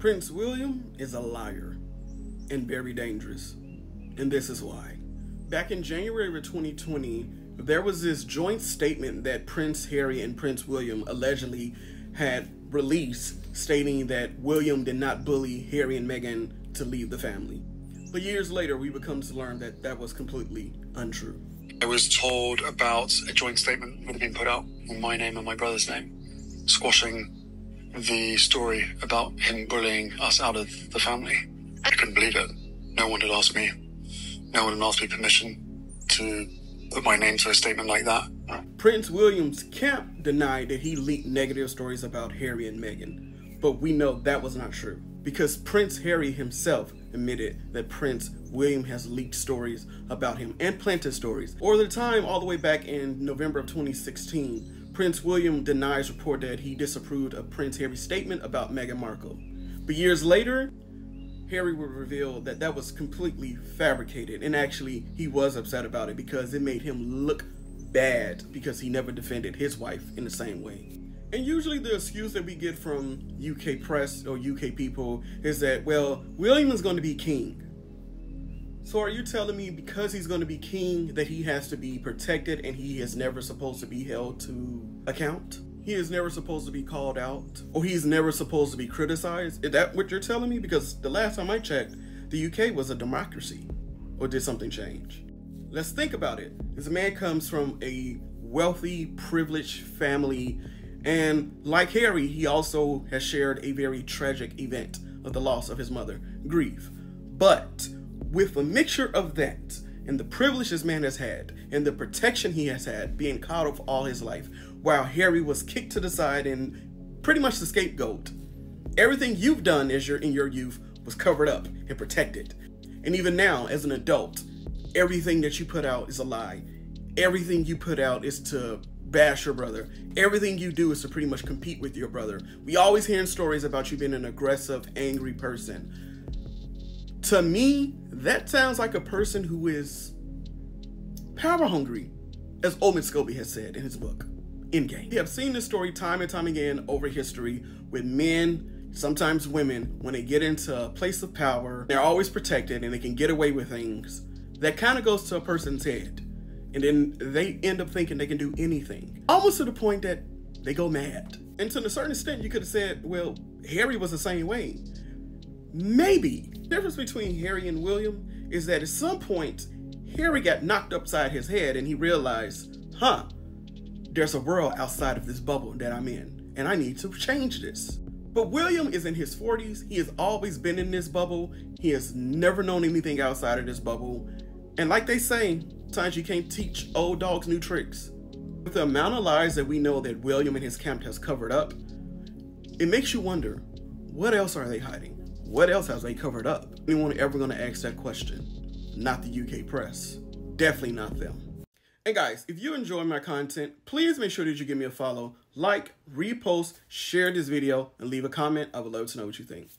Prince William is a liar and very dangerous. And this is why. Back in January of 2020, there was this joint statement that Prince Harry and Prince William allegedly had released stating that William did not bully Harry and Meghan to leave the family. But years later, we would come to learn that that was completely untrue. I was told about a joint statement would have been put out in my name and my brother's name, squashing the story about him bullying us out of the family. I couldn't believe it. No one had asked me. No one had asked me permission to put my name to a statement like that. Prince William's camp denied that he leaked negative stories about Harry and Meghan, but we know that was not true because Prince Harry himself admitted that Prince William has leaked stories about him and planted stories. Or the time all the way back in November of 2016, Prince William denies report that he disapproved of Prince Harry's statement about Meghan Markle. But years later, Harry would reveal that that was completely fabricated, and actually, he was upset about it because it made him look bad because he never defended his wife in the same way. And usually, the excuse that we get from UK press or UK people is that, well, William is going to be king. So are you telling me because he's going to be king that he has to be protected and he is never supposed to be held to account? He is never supposed to be called out or he's never supposed to be criticized? Is that what you're telling me? Because the last time I checked, the UK was a democracy. Or did something change? Let's think about it. This man comes from a wealthy, privileged family and like Harry, he also has shared a very tragic event of the loss of his mother, grief. But with a mixture of that and the privilege this man has had and the protection he has had being coddled all his life while Harry was kicked to the side and pretty much the scapegoat. Everything you've done as your in your youth was covered up and protected. And even now, as an adult, everything that you put out is a lie. Everything you put out is to bash your brother. Everything you do is to pretty much compete with your brother. We always hearing stories about you being an aggressive, angry person to me, that sounds like a person who is power hungry, as Omid Scobie has said in his book, Endgame. We have seen this story time and time again over history with men, sometimes women, when they get into a place of power, they're always protected and they can get away with things. That kind of goes to a person's head. And then they end up thinking they can do anything. Almost to the point that they go mad. And to a certain extent, you could have said, well, Harry was the same way. Maybe. The difference between Harry and William is that at some point, Harry got knocked upside his head and he realized, huh, there's a world outside of this bubble that I'm in, and I need to change this. But William is in his 40s. He has always been in this bubble. He has never known anything outside of this bubble. And like they say, times you can't teach old dogs new tricks. With the amount of lies that we know that William and his camp has covered up, it makes you wonder, what else are they hiding? What else has they covered up? Anyone ever to ask that question? Not the UK press. Definitely not them. And guys, if you enjoy my content, please make sure that you give me a follow, like, repost, share this video, and leave a comment. I would love to know what you think.